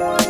Bye.